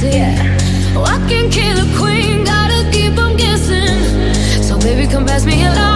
Yeah. Oh, I can kill a queen, gotta keep on guessing. So baby, come pass me a line.